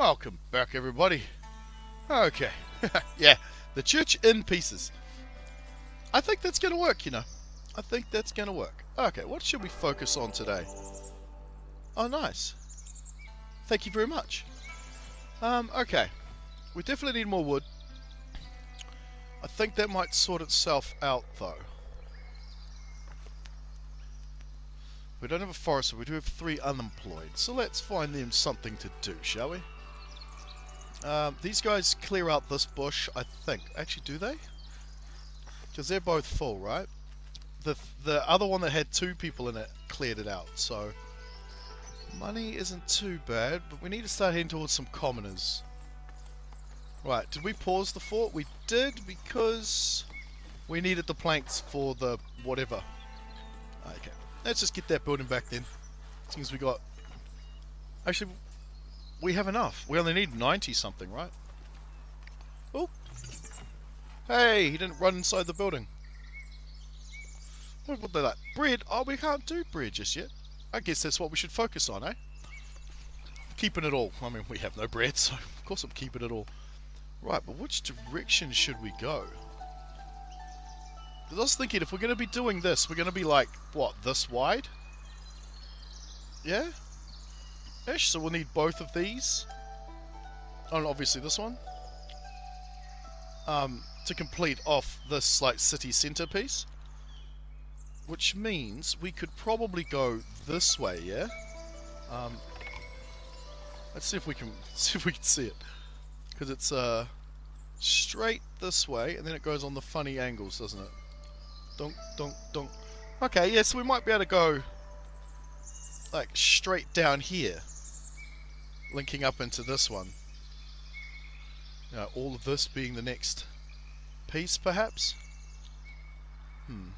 Welcome back, everybody. Okay. yeah, the church in pieces. I think that's going to work, you know. I think that's going to work. Okay, what should we focus on today? Oh, nice. Thank you very much. Um, okay. We definitely need more wood. I think that might sort itself out, though. We don't have a forest, forester, we do have three unemployed. So let's find them something to do, shall we? Um, these guys clear out this bush, I think. Actually, do they? Because they're both full, right? The, the other one that had two people in it cleared it out, so... Money isn't too bad, but we need to start heading towards some commoners. Right, did we pause the fort? We did, because we needed the planks for the whatever. Okay, let's just get that building back then. Seems we got... Actually, we have enough. We only need 90 something, right? Oh. Hey, he didn't run inside the building. What would they like? Bread? Oh, we can't do bread just yet. I guess that's what we should focus on, eh? Keeping it all. I mean, we have no bread, so of course I'm keeping it all. Right, but which direction should we go? Because I was thinking, if we're going to be doing this, we're going to be like, what, this wide? Yeah? Ish, so we'll need both of these. Oh, and obviously this one. Um, to complete off this, like, city centre piece. Which means we could probably go this way, yeah? Um, let's see if we can see if we can see it. Because it's uh, straight this way, and then it goes on the funny angles, doesn't it? Dunk, dunk, dunk. Okay, yes, yeah, so we might be able to go like straight down here linking up into this one. Know, all of this being the next piece, perhaps? Hmm.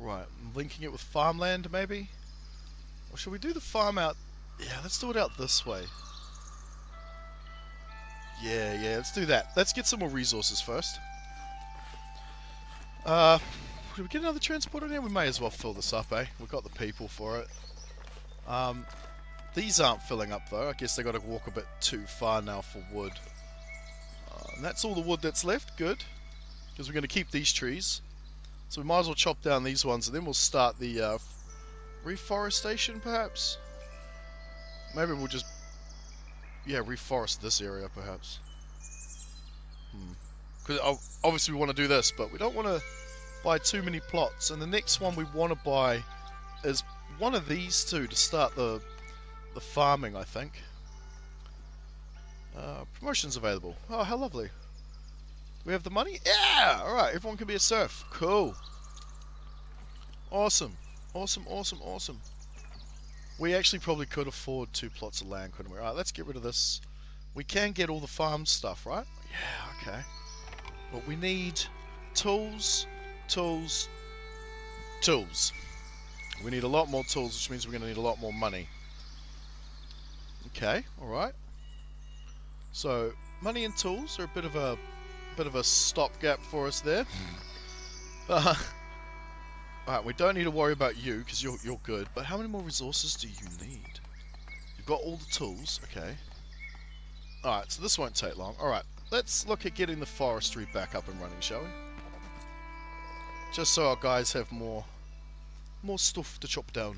Right, linking it with farmland, maybe? Or should we do the farm out... Yeah, let's do it out this way. Yeah, yeah, let's do that. Let's get some more resources first. Uh, did we get another transport in here? We may as well fill this up, eh? We've got the people for it. Um, these aren't filling up though. I guess they got to walk a bit too far now for wood. Uh, and that's all the wood that's left. Good. Because we're going to keep these trees. So we might as well chop down these ones and then we'll start the uh, reforestation perhaps? Maybe we'll just yeah, reforest this area perhaps. Because hmm. obviously we want to do this, but we don't want to buy too many plots. And the next one we want to buy is one of these two to start the the farming, I think. Uh, promotions available. Oh, how lovely. we have the money? Yeah! Alright, everyone can be a serf. Cool. Awesome. Awesome, awesome, awesome. We actually probably could afford two plots of land, couldn't we? Alright, let's get rid of this. We can get all the farm stuff, right? Yeah, okay. But we need tools, tools, tools. We need a lot more tools, which means we're going to need a lot more money. Okay, alright. So, money and tools are a bit of a bit of a stopgap for us there. uh, alright, we don't need to worry about you, because you're, you're good. But how many more resources do you need? You've got all the tools, okay. Alright, so this won't take long. Alright, let's look at getting the forestry back up and running, shall we? Just so our guys have more more stuff to chop down.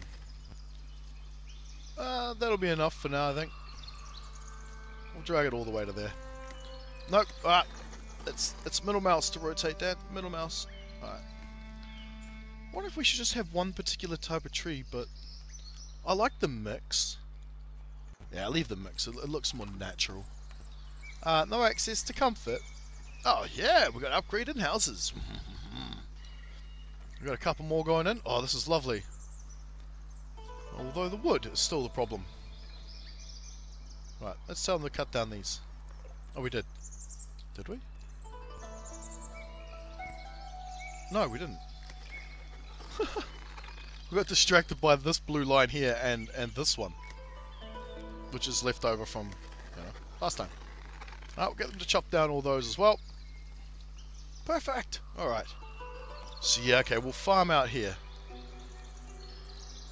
Uh, that'll be enough for now, I think. We'll drag it all the way to there. Nope. Ah, it's it's middle mouse to rotate that. Middle mouse. Alright. wonder if we should just have one particular type of tree, but I like the mix. Yeah, leave the mix. It, it looks more natural. Uh, no access to comfort. Oh yeah, we got upgraded houses. we got a couple more going in. Oh, this is lovely. Although the wood is still the problem. Right, let's tell them to cut down these. Oh, we did. Did we? No, we didn't. we got distracted by this blue line here and, and this one. Which is left over from, you know, last time. Alright, we'll get them to chop down all those as well. Perfect! Alright. So yeah, okay, we'll farm out here.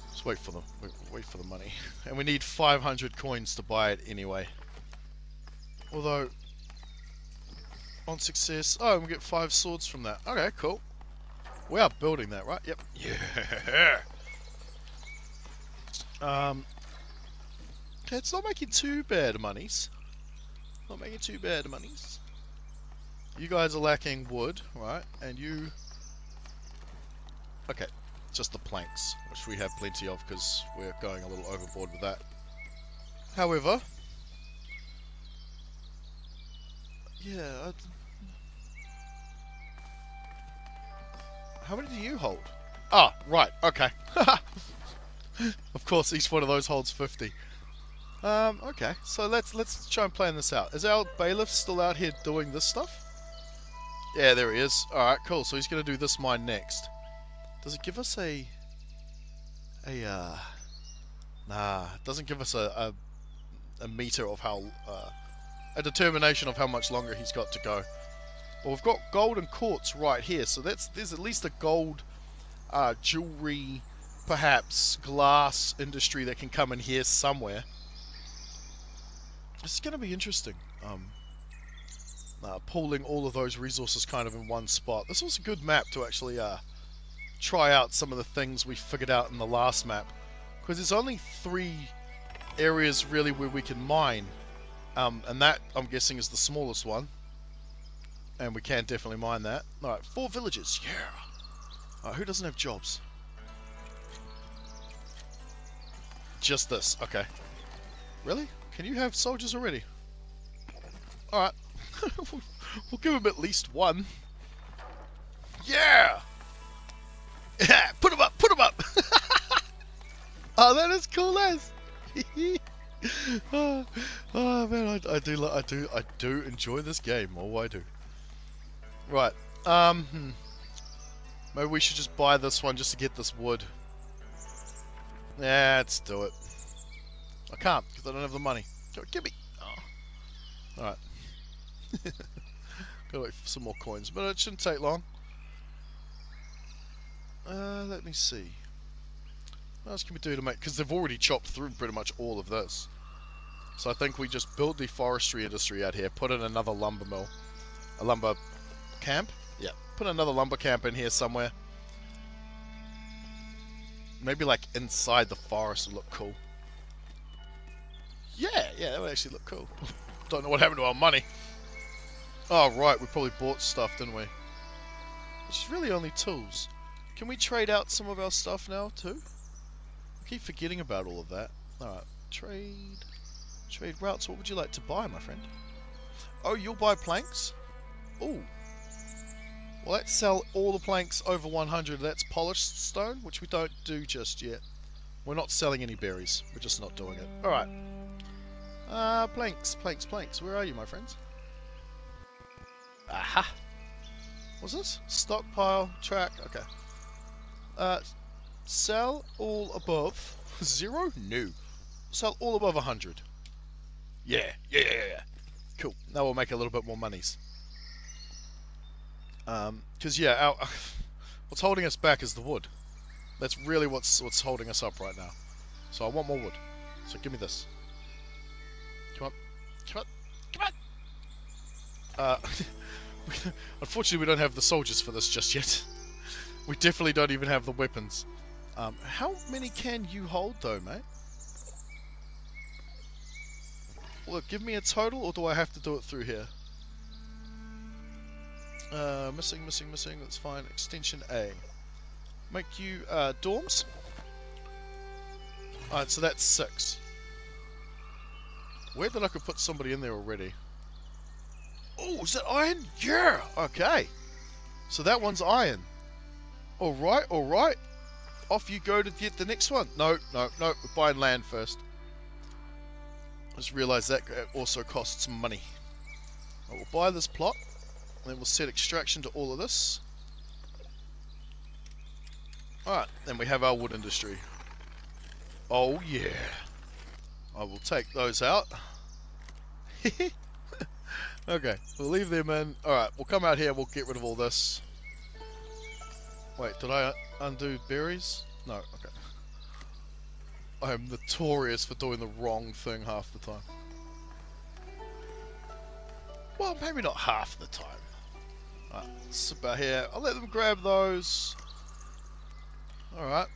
Let's wait for the wait, wait for the money. And we need 500 coins to buy it anyway. Although, on success... Oh, we get five swords from that. Okay, cool. We are building that, right? Yep. Yeah! Um, okay, it's not making too bad monies. Not making too bad monies. You guys are lacking wood, right? And you... Okay, just the planks, which we have plenty of because we're going a little overboard with that. However, yeah, I'd... how many do you hold? Ah, right, okay. of course, each one of those holds 50. Um, okay, so let's let's try and plan this out. Is our bailiff still out here doing this stuff? Yeah, there he is. Alright, cool. So he's going to do this mine next. Does it give us a... A, uh... Nah, it doesn't give us a, a, a meter of how... Uh, a determination of how much longer he's got to go. Well, we've got golden quartz right here, so that's there's at least a gold uh, jewelry, perhaps glass industry that can come in here somewhere. This is going to be interesting. Um, uh, pooling all of those resources kind of in one spot. This was a good map to actually uh, try out some of the things we figured out in the last map. Because there's only three areas really where we can mine. Um, and that, I'm guessing, is the smallest one. And we can definitely mine that. Alright, four villages. Yeah! Who doesn't have jobs? Just this. Okay. Really? Can you have soldiers already? Alright. we'll give him at least one. Yeah! Put him up, put him up! oh, that is cool as. oh, oh, man, I, I do, I do, I do enjoy this game. Oh, I do. Right. Um. Hmm. Maybe we should just buy this one just to get this wood. Yeah, let's do it. I can't because I don't have the money. Give me. Oh. Alright. Gotta wait for some more coins, but it shouldn't take long. Uh, let me see. What else can we do to make... Because they've already chopped through pretty much all of this. So I think we just build the forestry industry out here, put in another lumber mill. A lumber camp? Yeah. Put another lumber camp in here somewhere. Maybe like inside the forest would look cool. Yeah, yeah, that would actually look cool. Don't know what happened to our money. Oh, right, we probably bought stuff, didn't we? Which is really only tools. Can we trade out some of our stuff now, too? I keep forgetting about all of that. Alright, trade... Trade routes. What would you like to buy, my friend? Oh, you'll buy planks? Oh. Well, let's sell all the planks over 100. That's polished stone, which we don't do just yet. We're not selling any berries. We're just not doing it. Alright. Uh, planks, planks, planks. Where are you, my friends? Aha! What's this? Stockpile, track, okay. Uh, sell all above zero? No. Sell all above a hundred. Yeah, yeah, yeah, yeah. Cool. Now we'll make a little bit more monies. Um, because yeah, our, what's holding us back is the wood. That's really what's what's holding us up right now. So I want more wood. So give me this. Come on, come on, come on. Uh. Unfortunately, we don't have the soldiers for this just yet. We definitely don't even have the weapons. Um, how many can you hold, though, mate? Look, give me a total, or do I have to do it through here? Uh, missing, missing, missing, that's fine. Extension A. Make you, uh, dorms? Alright, so that's six. Weird that I could put somebody in there already. Oh, is that iron? Yeah! Okay. So that one's iron. Alright, alright. Off you go to get the next one. No, no, no. We're buying land first. Just realised that also costs money. Right, we'll buy this plot. And then we'll set extraction to all of this. Alright, then we have our wood industry. Oh yeah. I will take those out. Okay, we'll leave them in. Alright, we'll come out here we'll get rid of all this. Wait, did I undo berries? No, okay. I am notorious for doing the wrong thing half the time. Well, maybe not half the time. Right, sit about here. I'll let them grab those. Alright.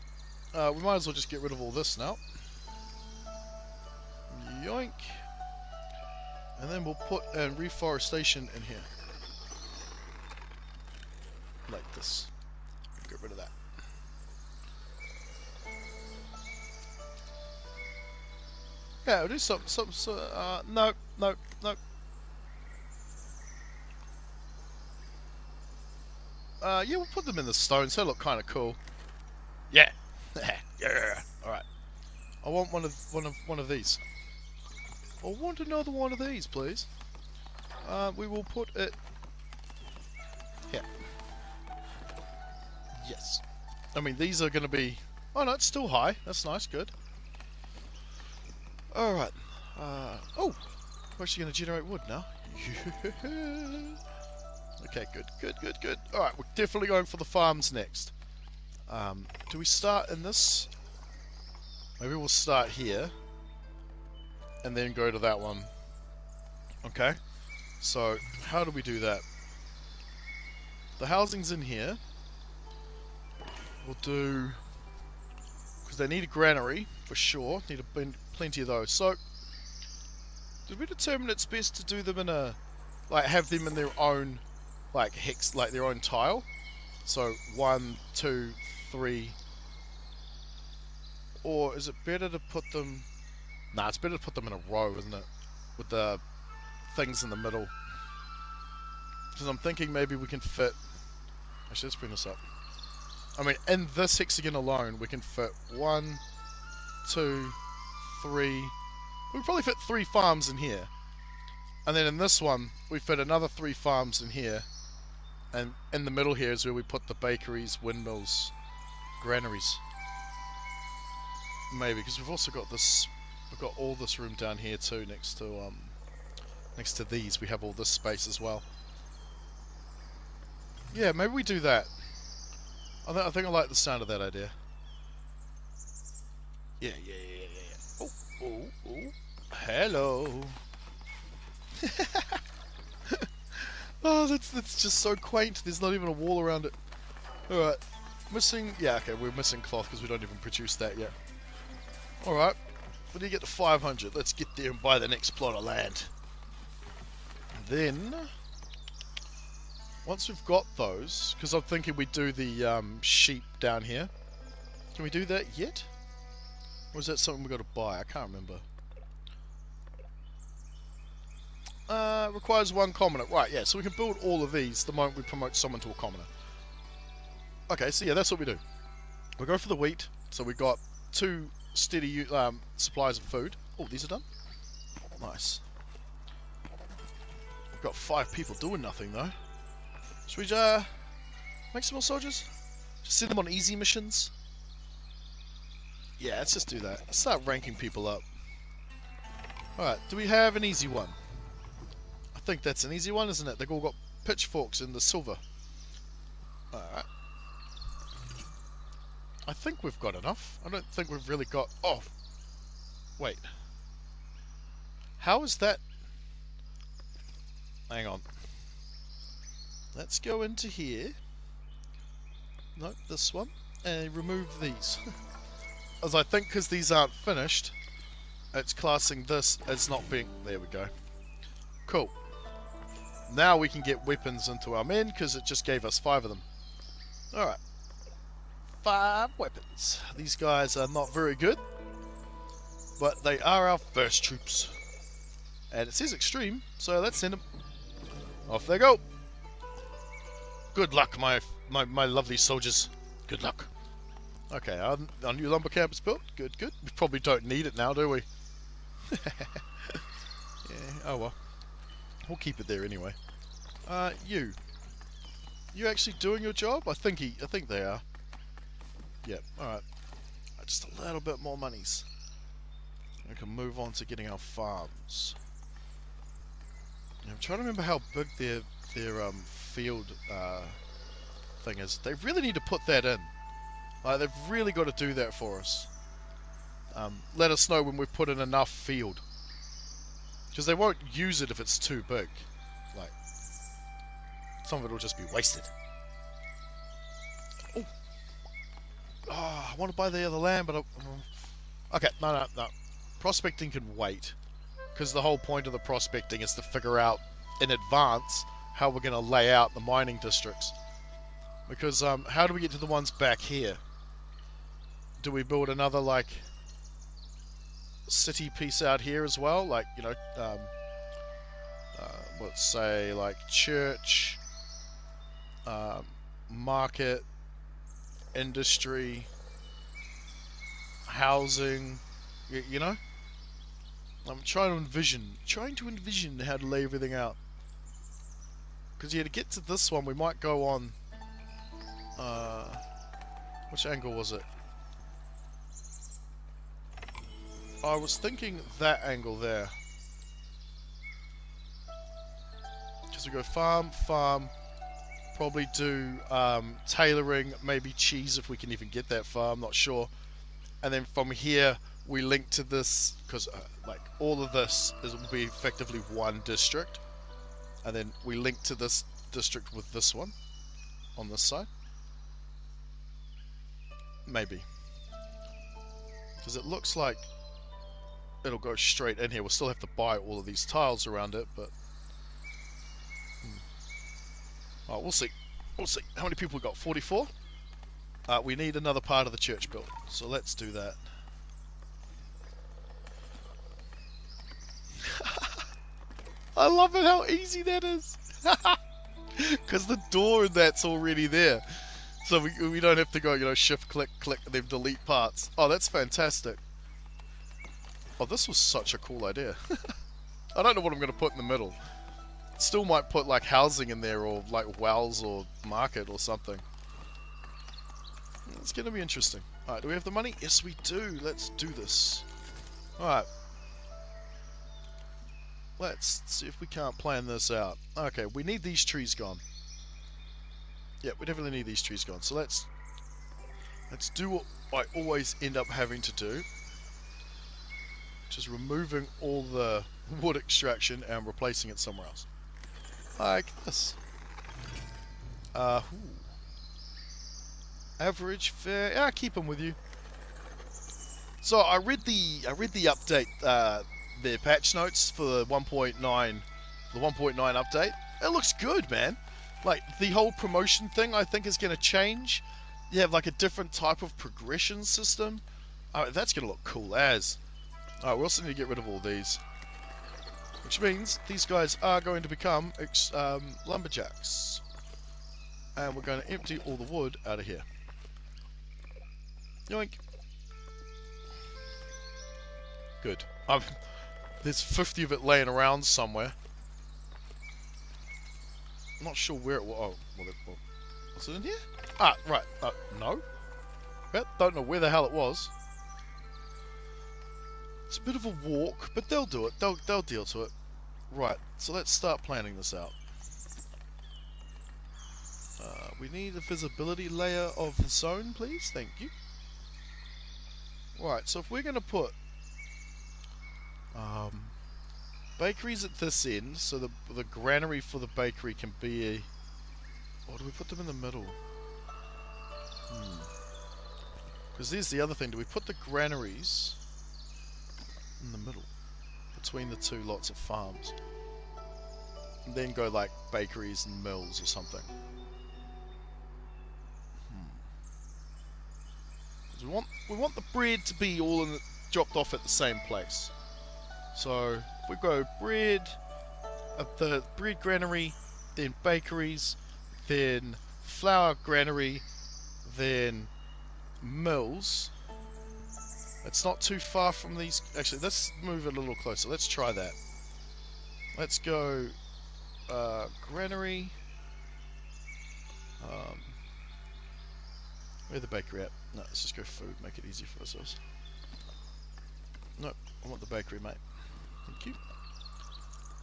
Uh, we might as well just get rid of all this now. Yoink. And then we'll put a reforestation in here. Like this. Rid of that. Yeah, we'll do some, some, some uh, no, no, no. Uh, yeah, we'll put them in the stone, so they look kind of cool. Yeah, yeah. All right. I want one of one of one of these. I want another one of these, please. Uh, we will put it Yes. I mean, these are going to be. Oh no, it's still high. That's nice. Good. Alright. Uh, oh! We're actually going to generate wood now. okay, good, good, good, good. Alright, we're definitely going for the farms next. Um, do we start in this? Maybe we'll start here. And then go to that one. Okay. So, how do we do that? The housing's in here. We'll do... Because they need a granary, for sure. Need a plenty of those. So, did we determine it's best to do them in a, like, have them in their own, like, hex, like their own tile? So, one, two, three. Or is it better to put them, nah, it's better to put them in a row, isn't it? With the things in the middle. Because I'm thinking maybe we can fit, actually, let's bring this up. I mean, in this hexagon alone, we can fit one, two, three... We probably fit three farms in here. And then in this one, we fit another three farms in here. And in the middle here is where we put the bakeries, windmills, granaries. Maybe, because we've also got this... We've got all this room down here too, next to, um... Next to these, we have all this space as well. Yeah, maybe we do that. I, th I think I like the sound of that idea. Yeah, yeah, yeah. Yeah, yeah. Oh, oh. Oh. Hello. oh, that's that's just so quaint. There's not even a wall around it. Alright. Missing... Yeah, okay, we're missing cloth because we don't even produce that yet. Alright. When do you get to 500? Let's get there and buy the next plot of land. then... Once we've got those, because I'm thinking we do the um, sheep down here. Can we do that yet? Or is that something we've got to buy? I can't remember. Uh, requires one commoner. Right, yeah, so we can build all of these the moment we promote someone to a commoner. Okay, so yeah, that's what we do. We go for the wheat, so we've got two steady um, supplies of food. Oh, these are done? Nice. We've got five people doing nothing, though. Should we uh, make some more soldiers? Just send them on easy missions? Yeah, let's just do that. Let's start ranking people up. Alright, do we have an easy one? I think that's an easy one, isn't it? They've all got pitchforks in the silver. Alright. I think we've got enough. I don't think we've really got... Oh! Wait. How is that... Hang on. Let's go into here. Nope, this one. And remove these. as I think because these aren't finished, it's classing this as not being... There we go. Cool. Now we can get weapons into our men because it just gave us five of them. Alright. Five weapons. These guys are not very good, but they are our first troops. And it says extreme, so let's send them. Off they go. Good luck, my, my, my lovely soldiers. Good luck. Okay, our, our new lumber camp is built. Good, good. We probably don't need it now, do we? yeah, oh well. We'll keep it there anyway. Uh, you. You actually doing your job? I think he, I think they are. Yep, alright. Uh, just a little bit more monies. We can move on to getting our farms. I'm trying to remember how big their their um, field uh, thing is. They really need to put that in. Like, they've really got to do that for us. Um, let us know when we've put in enough field. Because they won't use it if it's too big. Like, some of it will just be wasted. Oh, oh I want to buy the other land, but I, okay, no, no, no. Prospecting can wait, because the whole point of the prospecting is to figure out in advance how we're going to lay out the mining districts. Because um, how do we get to the ones back here? Do we build another like city piece out here as well? Like you know, um, uh, let's say like church, um, market, industry, housing. You, you know, I'm trying to envision, trying to envision how to lay everything out. Because yeah, to get to this one, we might go on uh, which angle was it? I was thinking that angle there. Because we go farm, farm, probably do um, tailoring, maybe cheese if we can even get that far, I'm not sure. And then from here, we link to this, because uh, like all of this is, will be effectively one district. And then we link to this district with this one on this side. Maybe. Because it looks like it'll go straight in here. We'll still have to buy all of these tiles around it, but... Hmm. Oh, we'll see. We'll see. How many people we got? 44? Uh, we need another part of the church built, so let's do that. I love it how easy that is. Because the door in that's already there. So we, we don't have to go, you know, shift, click, click, and then delete parts. Oh, that's fantastic. Oh, this was such a cool idea. I don't know what I'm going to put in the middle. Still might put, like, housing in there, or, like, wells, or market, or something. It's going to be interesting. Alright, do we have the money? Yes, we do. Let's do this. Alright. Let's see if we can't plan this out. Okay, we need these trees gone. Yeah, we definitely need these trees gone. So let's let's do what I always end up having to do. Just removing all the wood extraction and replacing it somewhere else. Like this. Uh, average fair. Yeah, keep them with you. So I read the I read the update, uh, the patch notes for the 1.9, the 1.9 update. It looks good, man like the whole promotion thing I think is going to change. You have like a different type of progression system. Oh, that's going to look cool as. Alright, we also need to get rid of all these. Which means these guys are going to become um, lumberjacks. And we're going to empty all the wood out of here. Yoink. Good. Um, there's 50 of it laying around somewhere. I'm not sure where it was. Oh, well, it, well, was it in here? Ah, right. Uh, no. Yep, don't know where the hell it was. It's a bit of a walk, but they'll do it. They'll, they'll deal to it. Right, so let's start planning this out. Uh, we need a visibility layer of the zone, please. Thank you. Right, so if we're going to put um, Bakery's at this end, so the, the granary for the bakery can be a... Or do we put them in the middle? Hmm. Because there's the other thing. Do we put the granaries in the middle? Between the two lots of farms? And then go like bakeries and mills or something? Hmm. We want, we want the bread to be all in the, dropped off at the same place. So we go bread, uh, the bread granary, then bakeries, then flour granary, then mills. It's not too far from these. Actually, let's move a little closer. Let's try that. Let's go uh, granary. Um, where the bakery at? No, let's just go food. Make it easy for ourselves. Nope, I want the bakery, mate. Thank you.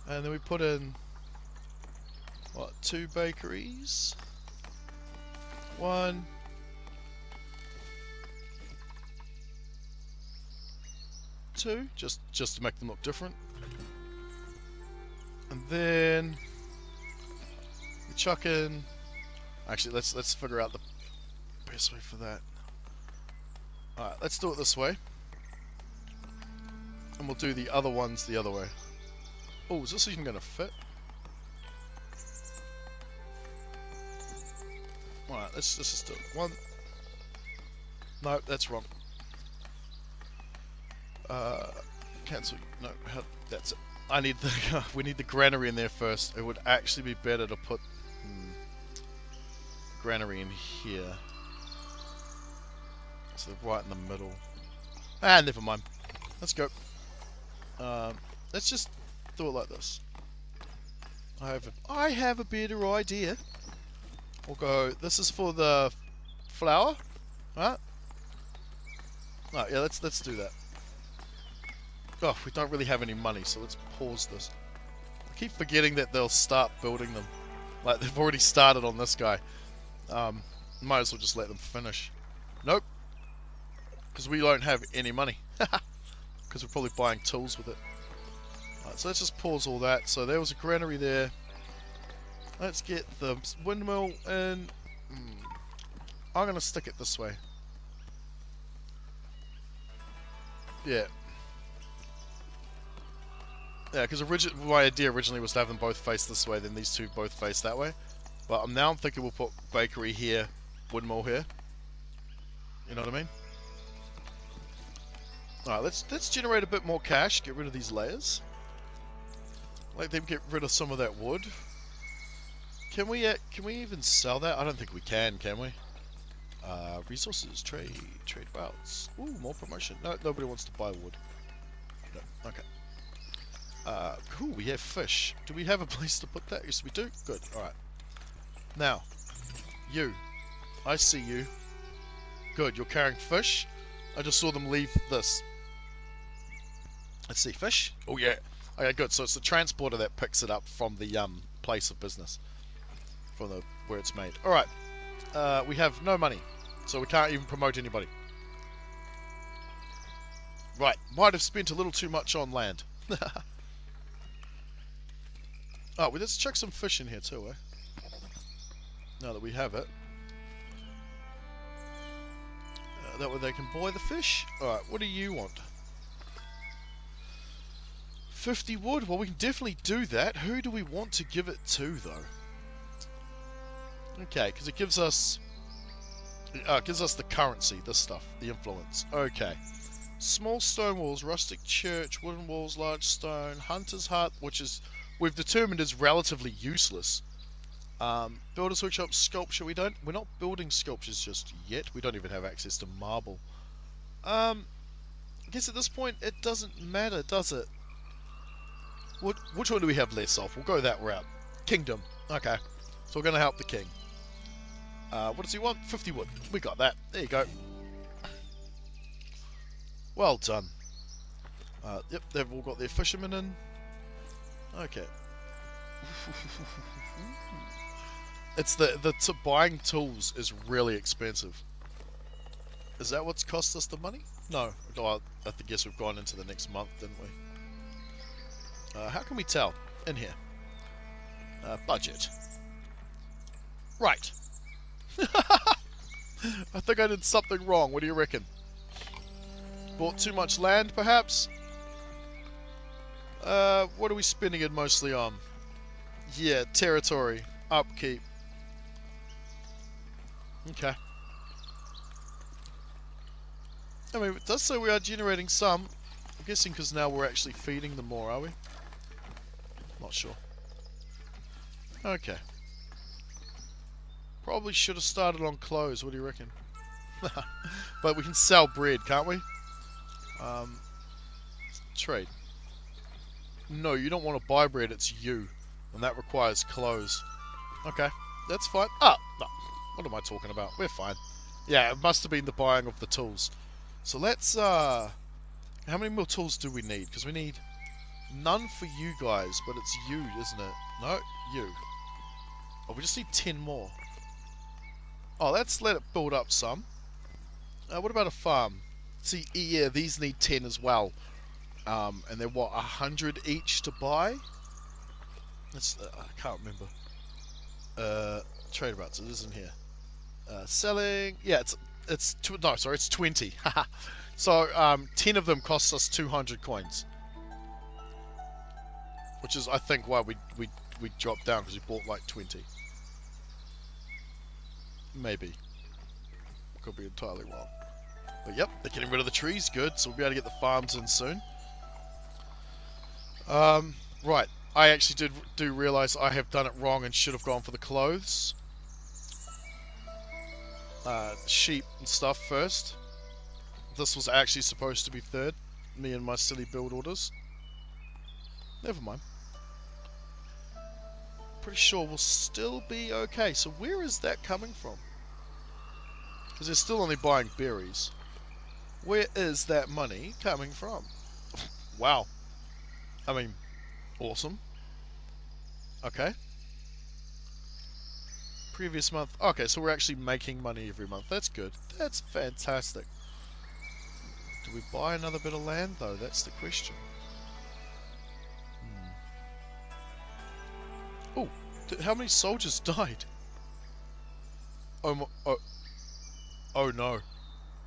And then we put in, what, two bakeries? One. two, just just to make them look different. And then we chuck in. Actually, let's let's figure out the best way for that. All right, let's do it this way, and we'll do the other ones the other way. Oh, is this even going to fit? Alright, let's, let's just do it. One. No, that's wrong. Uh, cancel. No, that's it. I need the. we need the granary in there first. It would actually be better to put hmm, granary in here. So right in the middle. Ah, never mind. Let's go. Um, let's just do it like this. I have a, I have a better idea. We'll go, this is for the flour, right? Oh, yeah, let's, let's do that. Oh, we don't really have any money, so let's pause this. I keep forgetting that they'll start building them. Like, they've already started on this guy. Um, might as well just let them finish. Nope. Because we don't have any money. Because we're probably buying tools with it. So let's just pause all that. So there was a granary there. Let's get the windmill in. Hmm. I'm going to stick it this way. Yeah. Yeah, because my idea originally was to have them both face this way, then these two both face that way. But I'm now I'm thinking we'll put bakery here, windmill here. You know what I mean? Alright, let's let's generate a bit more cash, get rid of these layers. Let them get rid of some of that wood. Can we uh, can we even sell that? I don't think we can, can we? Uh, resources, trade, trade routes. Ooh, more promotion. No, nobody wants to buy wood. No, okay. Uh, cool, we have fish. Do we have a place to put that? Yes, we do. Good, alright. Now, you. I see you. Good, you're carrying fish. I just saw them leave this. Let's see, fish? Oh yeah. Okay, good. So it's the transporter that picks it up from the um, place of business from the where it's made. Alright, uh, we have no money, so we can't even promote anybody. Right, might have spent a little too much on land. oh, well, let's chuck some fish in here too, eh? Now that we have it. Uh, that way they can buy the fish. Alright, what do you want? 50 wood? Well, we can definitely do that. Who do we want to give it to, though? Okay, because it gives us... Uh, it gives us the currency, this stuff, the influence. Okay. Small stone walls, rustic church, wooden walls, large stone, hunter's hut, which is we've determined is relatively useless. Um, builder's workshop, sculpture. We don't. We're not building sculptures just yet. We don't even have access to marble. Um, I guess at this point it doesn't matter, does it? What, which one do we have less of? We'll go that route. Kingdom. Okay. So we're going to help the king. Uh, what does he want? 50 wood. We got that. There you go. Well done. Uh, yep, they've all got their fishermen in. Okay. it's the the buying tools is really expensive. Is that what's cost us the money? No. Oh, I guess we've gone into the next month, didn't we? Uh, how can we tell? In here. Uh, budget. Right. I think I did something wrong. What do you reckon? Bought too much land, perhaps? Uh, what are we spending it mostly on? Yeah, territory. Upkeep. Okay. I mean, it does say we are generating some. I'm guessing because now we're actually feeding them more, are we? Not sure. Okay. Probably should have started on clothes. What do you reckon? but we can sell bread, can't we? Um, trade. No, you don't want to buy bread. It's you, and that requires clothes. Okay, that's fine. Ah, no. What am I talking about? We're fine. Yeah, it must have been the buying of the tools. So let's. uh... How many more tools do we need? Because we need none for you guys, but it's you, isn't it? No, you. Oh, we just need 10 more. Oh, let's let it build up some. Uh, what about a farm? See, yeah, these need 10 as well. Um, and they're what, a hundred each to buy? That's, uh, I can't remember. Uh, trade routes, it isn't here. Uh, selling, yeah, it's, it's, no, sorry, it's 20. so, um, 10 of them costs us 200 coins. Which is, I think, why we, we, we dropped down, because we bought like 20. Maybe. Could be entirely wrong. But yep, they're getting rid of the trees, good, so we'll be able to get the farms in soon. Um, right, I actually did do realise I have done it wrong and should have gone for the clothes. Uh, sheep and stuff first. This was actually supposed to be third. Me and my silly build orders. Never mind. Pretty sure we'll still be okay. So where is that coming from? Because they're still only buying berries. Where is that money coming from? wow. I mean, awesome. Okay. Previous month. Okay, so we're actually making money every month. That's good. That's fantastic. Do we buy another bit of land, though? That's the question. Oh, how many soldiers died? Oh, my, oh, oh no.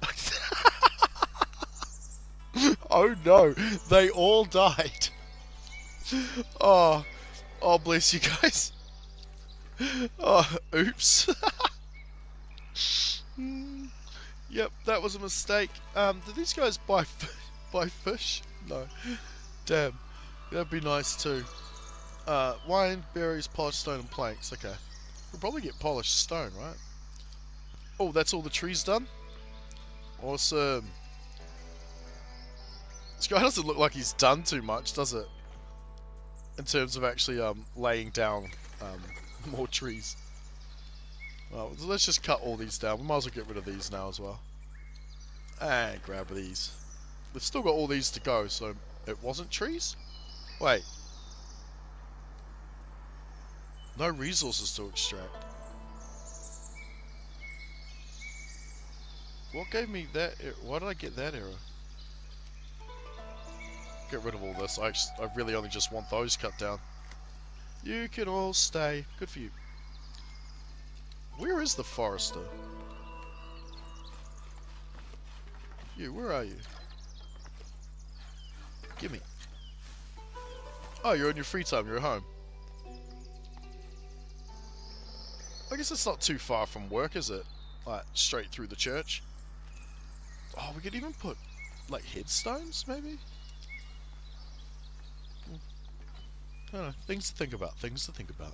oh no, they all died. Oh, oh bless you guys. Oh, oops. yep, that was a mistake. Um, did these guys buy buy fish? No. Damn, that'd be nice too. Uh, wine, berries, polished stone, and planks. Okay, we'll probably get polished stone, right? Oh, that's all the trees done. Awesome. This guy doesn't look like he's done too much, does it? In terms of actually um, laying down um, more trees. Well, let's just cut all these down. We might as well get rid of these now as well. And grab these. We've still got all these to go, so it wasn't trees? Wait. No resources to extract. What gave me that? Why did I get that error? Get rid of all this. I, I really only just want those cut down. You can all stay. Good for you. Where is the forester? You, where are you? Gimme. Oh, you're on your free time. You're at home. I guess it's not too far from work, is it? Like, straight through the church. Oh, we could even put, like, headstones, maybe? Know, things to think about. Things to think about.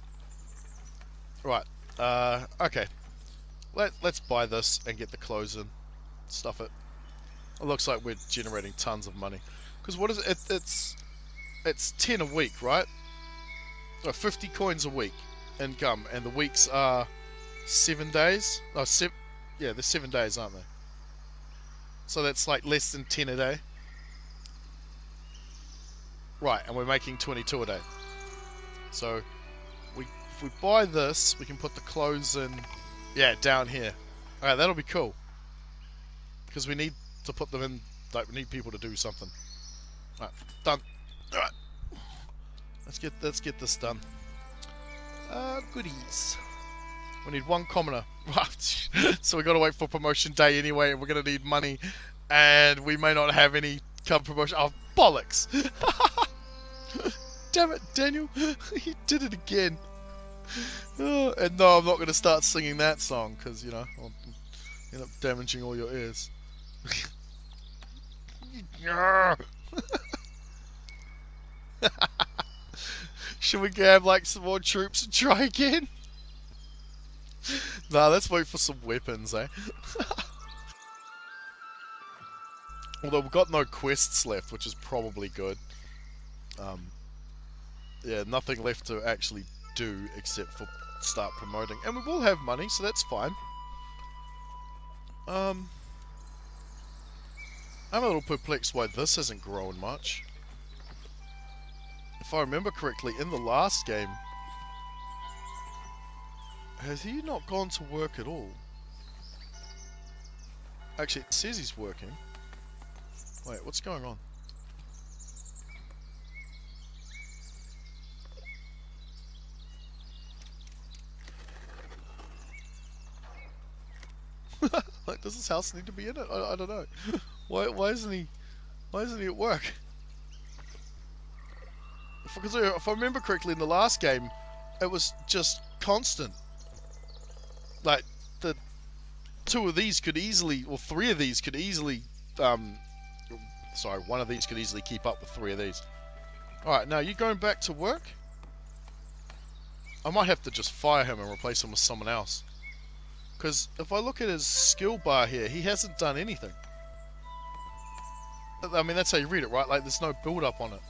Right. Uh, okay. Let Let's buy this and get the clothes in. Stuff it. It looks like we're generating tons of money. Because what is it? it? It's it's ten a week, right? Oh, 50 coins a week income, and the weeks are seven days. Oh, seven. Yeah, they're seven days, aren't they? So that's like less than 10 a day. Right, and we're making 22 a day. So, we if we buy this, we can put the clothes in, yeah, down here. Alright, that'll be cool. Because we need to put them in, like, we need people to do something. Alright, done. Alright. Let's get, let's get this done. Uh, goodies. We need one commoner. so we gotta wait for promotion day anyway, and we're gonna need money. And we may not have any come promotion. Oh, bollocks! Damn it, Daniel! you did it again. Oh, and no, I'm not going to start singing that song because you know I'll end up damaging all your ears. Should we grab like some more troops and try again? nah, let's wait for some weapons, eh? Although we've got no quests left, which is probably good. Um, yeah, nothing left to actually do except for start promoting. And we will have money, so that's fine. Um, I'm a little perplexed why this hasn't grown much if I remember correctly, in the last game, has he not gone to work at all? Actually, it says he's working. Wait, what's going on? like, does this house need to be in it? I, I don't know. why, why isn't he, why isn't he at work? Because if I remember correctly, in the last game, it was just constant. Like, the two of these could easily, or three of these could easily, um, sorry, one of these could easily keep up with three of these. Alright, now you going back to work? I might have to just fire him and replace him with someone else. Because if I look at his skill bar here, he hasn't done anything. I mean, that's how you read it, right? Like, there's no build-up on it.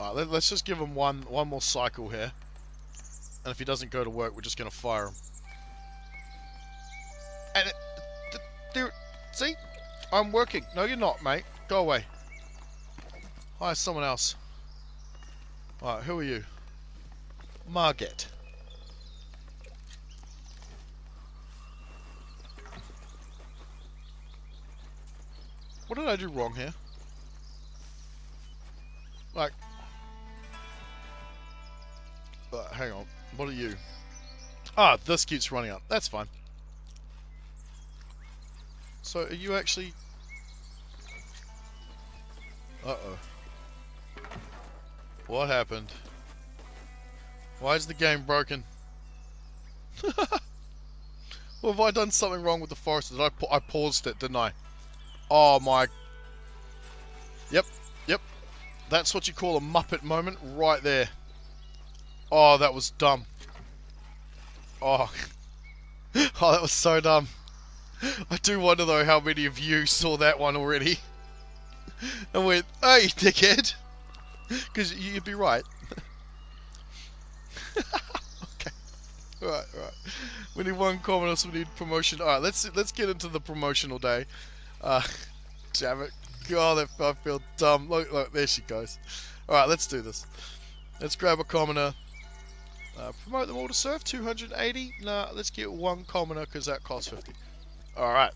Alright, let, us just give him one, one more cycle here. And if he doesn't go to work, we're just going to fire him. And, it, there, see? I'm working. No, you're not, mate. Go away. Hire someone else. Alright, who are you? Margit. What did I do wrong here? Like... Uh, hang on. What are you? Ah, this keeps running up. That's fine. So, are you actually... Uh-oh. What happened? Why is the game broken? well, have I done something wrong with the forest? Did I, pa I paused it, didn't I? Oh my... Yep, yep. That's what you call a Muppet moment right there. Oh, that was dumb. Oh. oh, that was so dumb. I do wonder though how many of you saw that one already. and went, hey, dickhead. Because you'd be right. okay. Right, right. We need one commoner, we need promotion. Alright, let's let's get into the promotional day. Uh, damn it. God, I feel dumb. Look, look, there she goes. Alright, let's do this. Let's grab a commoner. Uh, promote them all to serve, 280. Nah, let's get one commoner because that costs 50. Alright.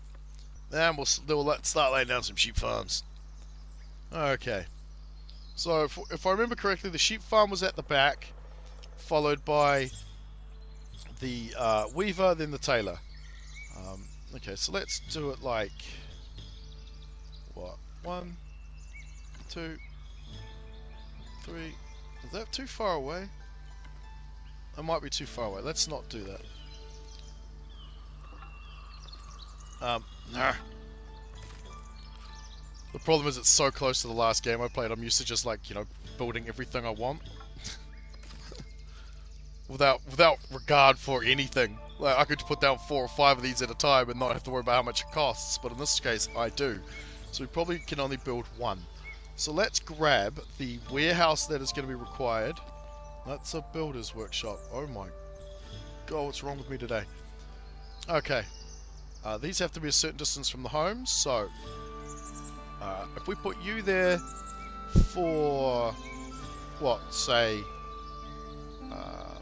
Then we'll, we'll let, start laying down some sheep farms. Okay. So, if, if I remember correctly, the sheep farm was at the back, followed by the uh, weaver, then the tailor. Um, okay, so let's do it like what? One, two, three. Is that too far away? That might be too far away. Let's not do that. Um, nah. The problem is it's so close to the last game I played. I'm used to just like, you know, building everything I want. without without regard for anything. Like I could put down four or five of these at a time and not have to worry about how much it costs, but in this case I do. So we probably can only build one. So let's grab the warehouse that is going to be required. That's a builder's workshop. Oh my god, what's wrong with me today? Okay. Uh, these have to be a certain distance from the homes, so uh, if we put you there for what, say, uh,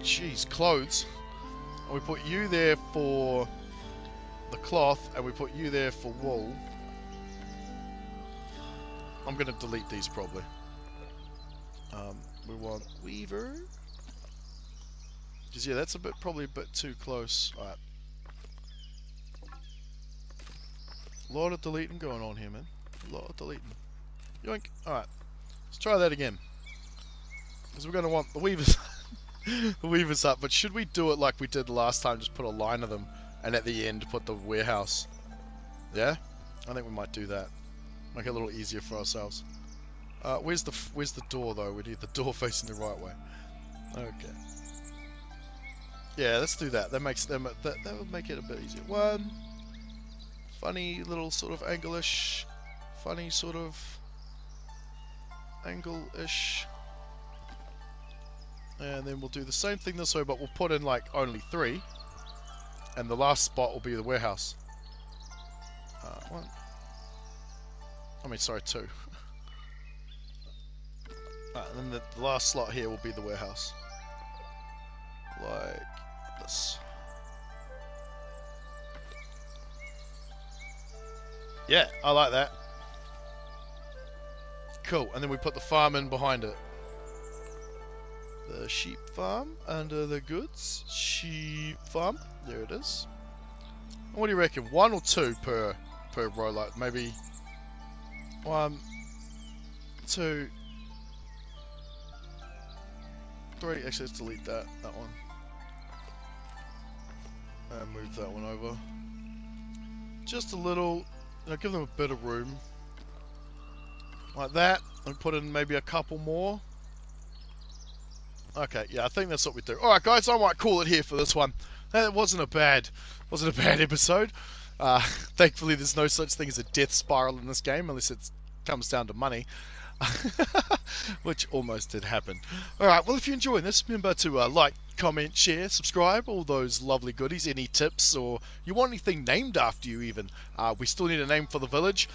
jeez, uh, clothes, and we put you there for the cloth, and we put you there for wool. I'm going to delete these probably. Um, we want Weaver. Because yeah, that's a bit probably a bit too close. Alright. A lot of deleting going on here, man. A lot of deleting. Yoink. Alright. Let's try that again. Because we're going to want the Weavers. the Weavers up. But should we do it like we did last time? Just put a line of them. And at the end, put the warehouse. Yeah? I think we might do that. Make it a little easier for ourselves. Uh, where's the where's the door though? We need the door facing the right way. Okay. Yeah, let's do that. That makes them that that would make it a bit easier. One funny little sort of angle-ish, funny sort of angle-ish. And then we'll do the same thing this way, but we'll put in like only three. And the last spot will be the warehouse. Uh, one. I mean, sorry, two. Right, and then the, last slot here will be the warehouse. Like this. Yeah, I like that. Cool, and then we put the farm in behind it. the sheep farm under the goods. Sheep farm. There it is. What do you reckon? One or two per per row? Like maybe one, two, three. Actually, let's delete that that one and move that one over. Just a little. You know, give them a bit of room. Like that, and put in maybe a couple more. Okay, yeah, I think that's what we do. Alright guys, I might call it here for this one. That wasn't a bad wasn't a bad episode. Uh, thankfully there's no such thing as a death spiral in this game unless it comes down to money. Which almost did happen. Alright, well if you're enjoying this, remember to uh, like, comment, share, subscribe, all those lovely goodies. Any tips or you want anything named after you even. Uh, we still need a name for the village.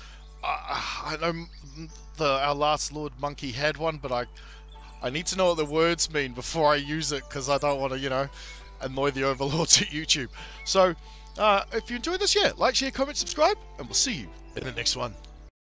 Uh, I know the, our last Lord Monkey had one, but I I need to know what the words mean before I use it because I don't want to, you know, annoy the overlords at YouTube. So, uh, if you enjoyed this, yeah, like, share, comment, subscribe, and we'll see you in the next one.